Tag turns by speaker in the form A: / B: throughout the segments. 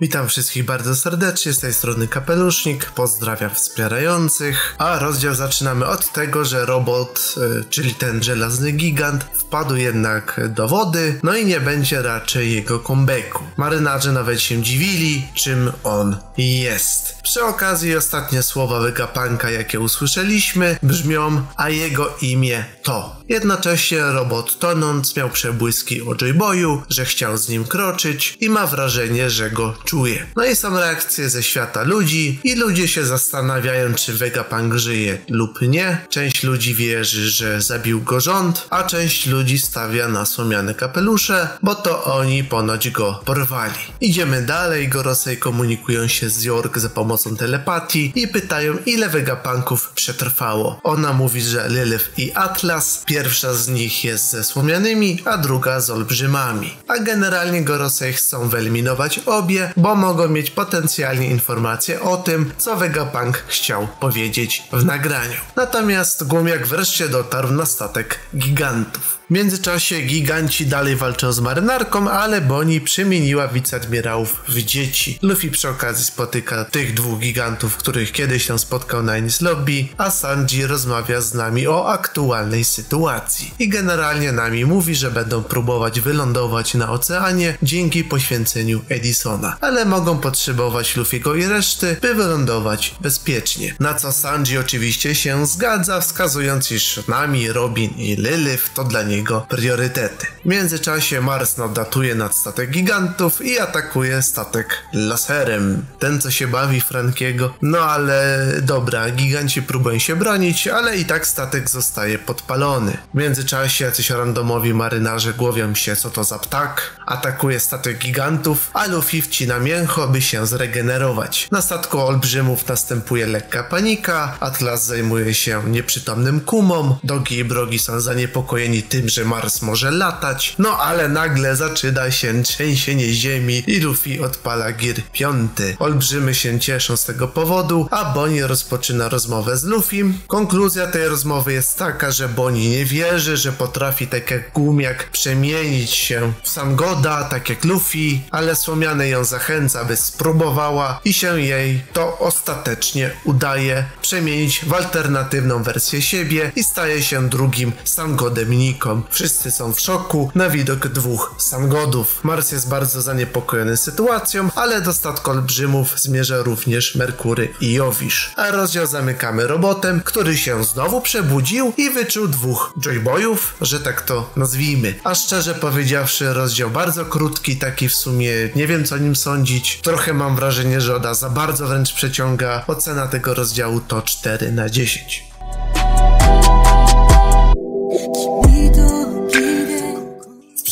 A: Witam wszystkich bardzo serdecznie, z tej strony Kapelusznik, pozdrawiam wspierających, a rozdział zaczynamy od tego, że robot, y, czyli ten żelazny gigant, wpadł jednak do wody, no i nie będzie raczej jego comebacku. Marynarze nawet się dziwili, czym on jest. Przy okazji ostatnie słowa Vegapunka, jakie usłyszeliśmy, brzmią, a jego imię to. Jednocześnie robot tonąc miał przebłyski o Joyboyu, że chciał z nim kroczyć i ma wrażenie, że go czuje. No i są reakcje ze świata ludzi i ludzie się zastanawiają, czy Vegapunk żyje lub nie. Część ludzi wierzy, że zabił go rząd, a część ludzi stawia na słomiane kapelusze, bo to oni ponoć go porwali. Idziemy dalej, Gorosei komunikują się z York za pomocą telepatii i pytają, ile Vegapunków przetrwało. Ona mówi, że Lilith i Atlas, pierwsza z nich jest ze słomianymi, a druga z olbrzymami. A generalnie Gorosei chcą wyeliminować obie, bo mogą mieć potencjalnie informacje o tym, co Vegapunk chciał powiedzieć w nagraniu. Natomiast Gumiak wreszcie dotarł na statek gigantów. W międzyczasie giganci dalej walczą z marynarką, ale Bonnie przemieniła wiceadmirałów w dzieci. Luffy przy okazji spotyka tych dwóch gigantów, których kiedyś tam spotkał na Ennis Lobby, a Sanji rozmawia z nami o aktualnej sytuacji. I generalnie nami mówi, że będą próbować wylądować na oceanie dzięki poświęceniu Edisona, ale mogą potrzebować Luffy'ego i reszty, by wylądować bezpiecznie. Na co Sanji oczywiście się zgadza, wskazując, iż nami, Robin i Lilith to dla niego niego priorytety. W międzyczasie Mars nadatuje nad statek gigantów i atakuje statek laserem. Ten, co się bawi Frankiego. No ale dobra, giganci próbują się bronić, ale i tak statek zostaje podpalony. W międzyczasie jacyś randomowi marynarze głowią się, co to za ptak. Atakuje statek gigantów, a Luffy wcina mięcho, by się zregenerować. Na statku olbrzymów następuje lekka panika, Atlas zajmuje się nieprzytomnym kumą, Dogi i Brogi są zaniepokojeni tym, tym, że Mars może latać, no ale nagle zaczyna się trzęsienie ziemi i Luffy odpala Gear 5. Olbrzymy się cieszą z tego powodu, a Bonnie rozpoczyna rozmowę z Luffy. Konkluzja tej rozmowy jest taka, że Bonnie nie wierzy, że potrafi tak jak Gumiak przemienić się w sam Goda, tak jak Luffy, ale Słomiany ją zachęca, by spróbowała i się jej to ostatecznie udaje przemienić w alternatywną wersję siebie i staje się drugim Sangodem Niko. Wszyscy są w szoku na widok dwóch sangodów. Mars jest bardzo zaniepokojony sytuacją, ale do statku olbrzymów zmierza również Merkury i Jowisz. A rozdział zamykamy robotem, który się znowu przebudził i wyczuł dwóch Joyboyów, że tak to nazwijmy. A szczerze powiedziawszy, rozdział bardzo krótki, taki w sumie nie wiem co nim sądzić. Trochę mam wrażenie, że Oda za bardzo wręcz przeciąga. Ocena tego rozdziału to 4 na 10.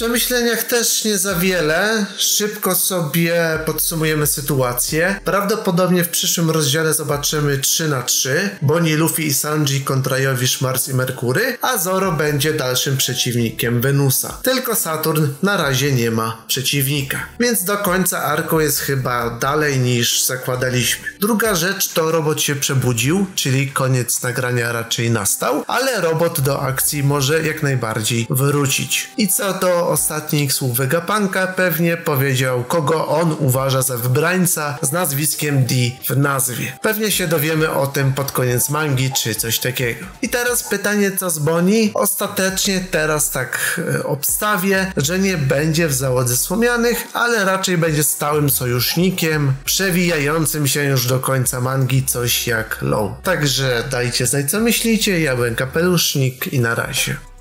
A: przemyśleniach też nie za wiele. Szybko sobie podsumujemy sytuację. Prawdopodobnie w przyszłym rozdziale zobaczymy 3 na 3 Bonnie, Luffy i Sanji kontra Jowisz, Mars i Merkury, a Zoro będzie dalszym przeciwnikiem Venusa. Tylko Saturn na razie nie ma przeciwnika. Więc do końca arku jest chyba dalej niż zakładaliśmy. Druga rzecz to robot się przebudził, czyli koniec nagrania raczej nastał, ale robot do akcji może jak najbardziej wrócić. I co do ostatnich słów Vegapunka pewnie powiedział, kogo on uważa za wybrańca z nazwiskiem D w nazwie. Pewnie się dowiemy o tym pod koniec mangi czy coś takiego. I teraz pytanie co z Boni? Ostatecznie teraz tak e, obstawię, że nie będzie w załodze słomianych, ale raczej będzie stałym sojusznikiem, przewijającym się już do końca mangi coś jak Low. Także dajcie znać co myślicie, ja byłem Kapelusznik i na razie.